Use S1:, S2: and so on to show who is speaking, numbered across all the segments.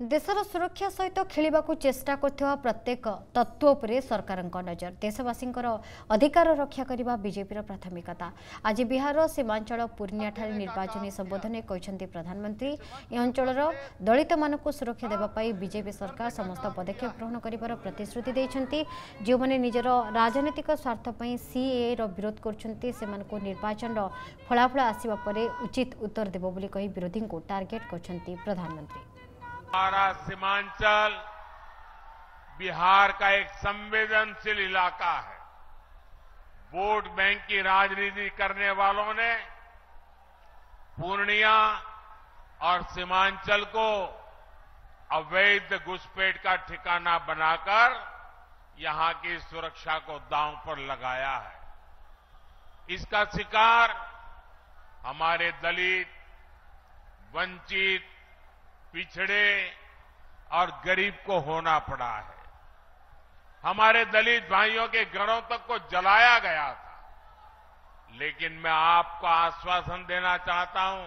S1: ଦେଶର ସୁରକ୍ଷା ସହିତ ଖେଳିବାକୁ ଚେଷ୍ଟା କରୁଥିବା ପ୍ରତ୍ୟେକ ତତ୍ତ୍ୱ ଉପରେ ସରକାରଙ୍କ ନଜର ଦେଶବାସୀଙ୍କର ଅଧିକାର ରକ୍ଷା କରିବା ବିଜେପିର ପ୍ରାଥମିକତା ଆଜି ବିହାରର ସୀମାଞ୍ଚଳ ପୂର୍ଣ୍ଣିଆଠାରେ ନିର୍ବାଚନୀ ସମ୍ବୋଧନରେ କହିଛନ୍ତି ପ୍ରଧାନମନ୍ତ୍ରୀ ଏ ଅଞ୍ଚଳର ଦଳିତମାନଙ୍କୁ ସୁରକ୍ଷା ଦେବା ପାଇଁ ବିଜେପି ସରକାର ସମସ୍ତ ପଦକ୍ଷେପ ଗ୍ରହଣ କରିବାର ପ୍ରତିଶ୍ରୁତି ଦେଇଛନ୍ତି ଯେଉଁମାନେ ନିଜର ରାଜନୈତିକ ସ୍ୱାର୍ଥ ପାଇଁ ସିଏର ବିରୋଧ କରୁଛନ୍ତି ସେମାନଙ୍କୁ ନିର୍ବାଚନର ଫଳାଫଳ ଆସିବା ପରେ ଉଚିତ ଉତ୍ତର ଦେବ ବୋଲି କହି ବିରୋଧୀଙ୍କୁ ଟାର୍ଗେଟ କରିଛନ୍ତି ପ୍ରଧାନମନ୍ତ୍ରୀ
S2: हमारा सीमांचल बिहार का एक संवेदनशील इलाका है। वोट बैंक की राजनीति करने वालों ने पूर्णिया और सीमांचल को अवैध घुसपैठ का ठिकाना बनाकर यहाँ की सुरक्षा को दांव पर लगाया है। इसका शिकार हमारे दलित, वंचित पिछड़े और गरीब को होना पड़ा है। हमारे दलित भाइयों के घरों तक को जलाया गया था। लेकिन मैं आपको आश्वासन देना चाहता हूँ,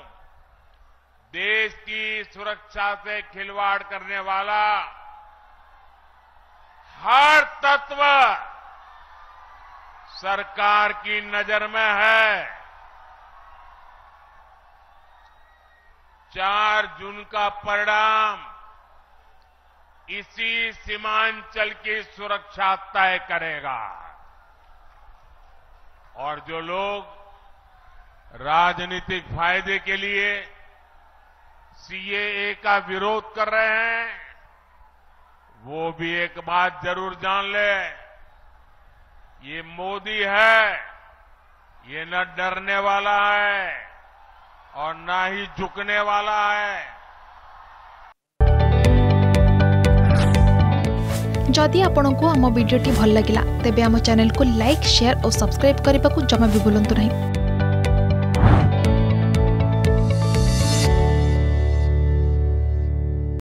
S2: देश की सुरक्षा से खिलवाड़ करने वाला हर तत्व सरकार की नज़र में है। चार जून का परिणाम इसी सीमांचल की सुरक्षा तय करेगा। और जो लोग राजनीतिक फ़ायदे के लिए सीएए का विरोध कर रहे हैं, वो भी एक बात ज़रूर जान ले। ये मोदी है, ये न डरने वाला है। और ना ही झुकने वाला है।
S3: जदि आपण को आम भिडी भल लगा तेब आम चैनल को लाइक, शेयर और सब्सक्राइब करने को जमा भी बुलां नहीं।